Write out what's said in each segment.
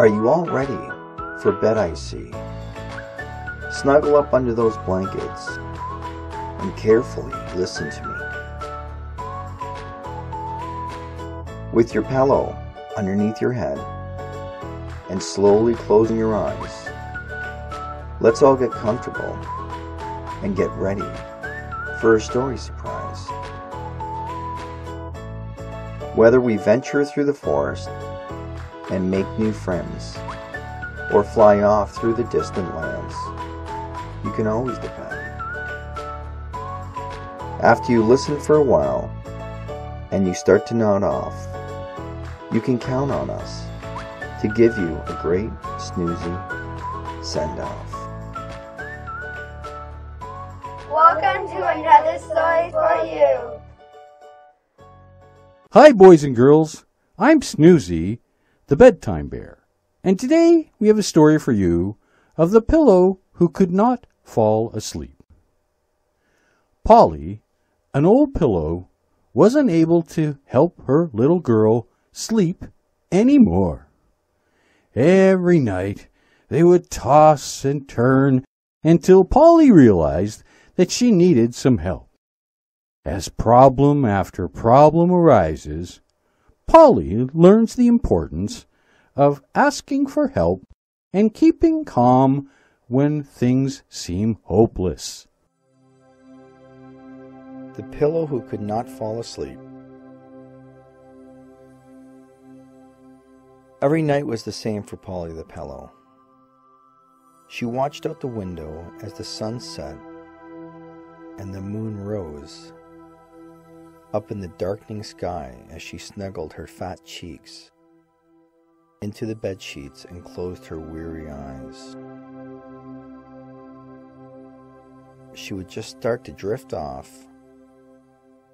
Are you all ready for bed I see? Snuggle up under those blankets and carefully listen to me. With your pillow underneath your head and slowly closing your eyes, let's all get comfortable and get ready for a story surprise. Whether we venture through the forest and make new friends, or fly off through the distant lands, you can always depend. After you listen for a while and you start to nod off, you can count on us to give you a great snoozy send off. Welcome to another story for you. Hi, boys and girls. I'm Snoozy, the bedtime bear. And today we have a story for you of the pillow who could not fall asleep. Polly, an old pillow, was unable to help her little girl sleep any more. Every night they would toss and turn until Polly realized that she needed some help. As problem after problem arises, Polly learns the importance of asking for help and keeping calm when things seem hopeless. The pillow who could not fall asleep. Every night was the same for Polly the pillow. She watched out the window as the sun set and the moon rose up in the darkening sky as she snuggled her fat cheeks into the bed sheets and closed her weary eyes. She would just start to drift off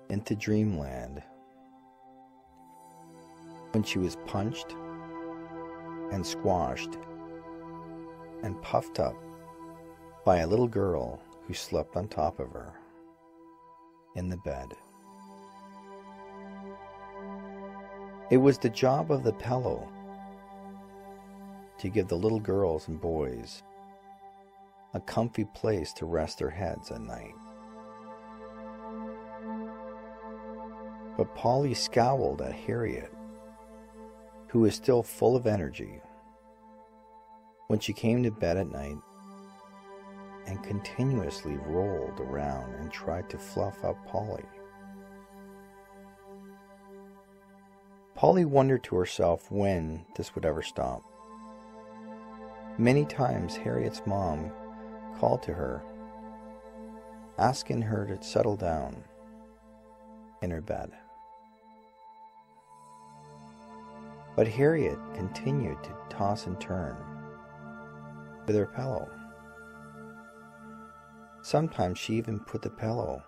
into dreamland when she was punched and squashed and puffed up by a little girl who slept on top of her in the bed. It was the job of the pillow to give the little girls and boys a comfy place to rest their heads at night. But Polly scowled at Harriet, who was still full of energy, when she came to bed at night and continuously rolled around and tried to fluff up Polly. Polly wondered to herself when this would ever stop. Many times Harriet's mom called to her, asking her to settle down in her bed. But Harriet continued to toss and turn with her pillow. Sometimes she even put the pillow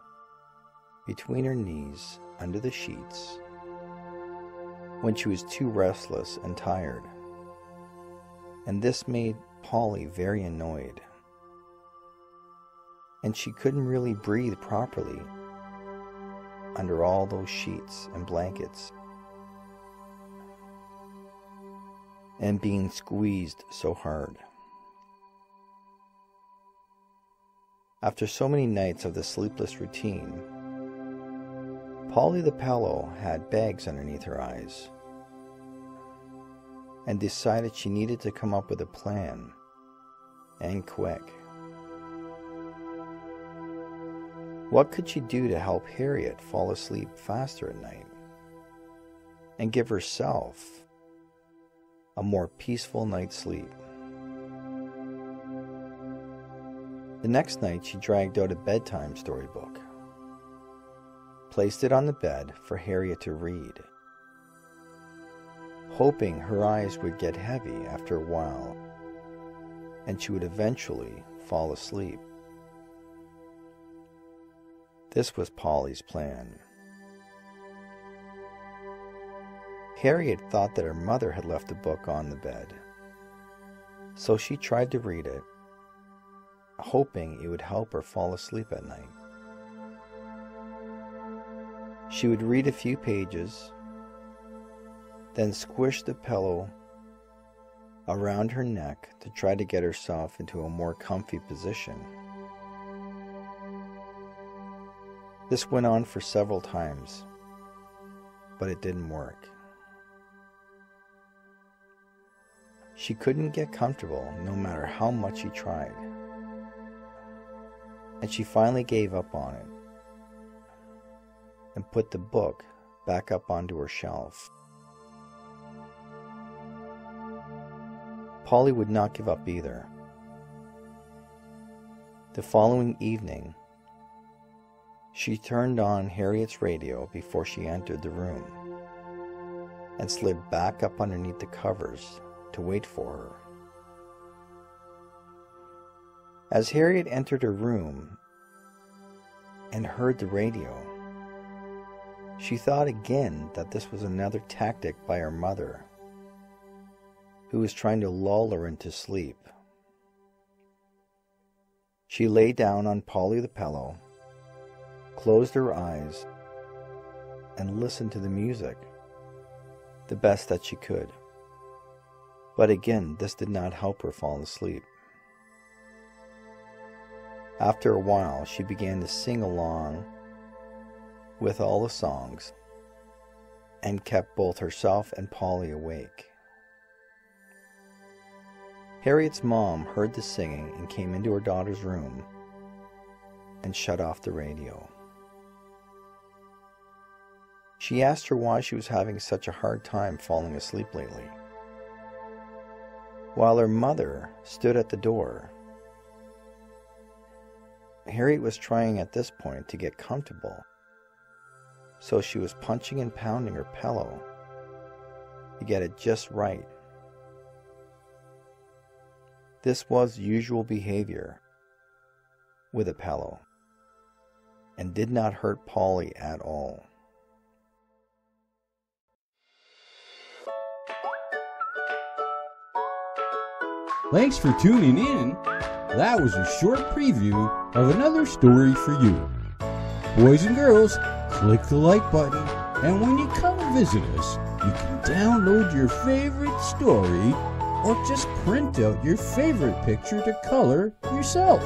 between her knees under the sheets when she was too restless and tired. And this made Polly very annoyed. And she couldn't really breathe properly under all those sheets and blankets and being squeezed so hard. After so many nights of the sleepless routine, Polly the pillow had bags underneath her eyes and decided she needed to come up with a plan, and quick. What could she do to help Harriet fall asleep faster at night and give herself a more peaceful night's sleep? The next night, she dragged out a bedtime storybook, placed it on the bed for Harriet to read, hoping her eyes would get heavy after a while and she would eventually fall asleep. This was Polly's plan. Harriet thought that her mother had left the book on the bed, so she tried to read it hoping it would help her fall asleep at night. She would read a few pages, then squish the pillow around her neck to try to get herself into a more comfy position. This went on for several times, but it didn't work. She couldn't get comfortable no matter how much she tried. And she finally gave up on it and put the book back up onto her shelf. Polly would not give up either. The following evening, she turned on Harriet's radio before she entered the room and slid back up underneath the covers to wait for her. As Harriet entered her room and heard the radio, she thought again that this was another tactic by her mother who was trying to lull her into sleep. She lay down on Polly the pillow, closed her eyes, and listened to the music the best that she could. But again, this did not help her fall asleep. After a while, she began to sing along with all the songs and kept both herself and Polly awake. Harriet's mom heard the singing and came into her daughter's room and shut off the radio. She asked her why she was having such a hard time falling asleep lately. While her mother stood at the door, Harriet was trying at this point to get comfortable, so she was punching and pounding her pillow to get it just right. This was usual behavior with a pillow and did not hurt Polly at all. Thanks for tuning in. That was a short preview of another story for you. Boys and girls, click the like button, and when you come visit us, you can download your favorite story or just print out your favorite picture to color yourself.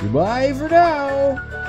Goodbye for now.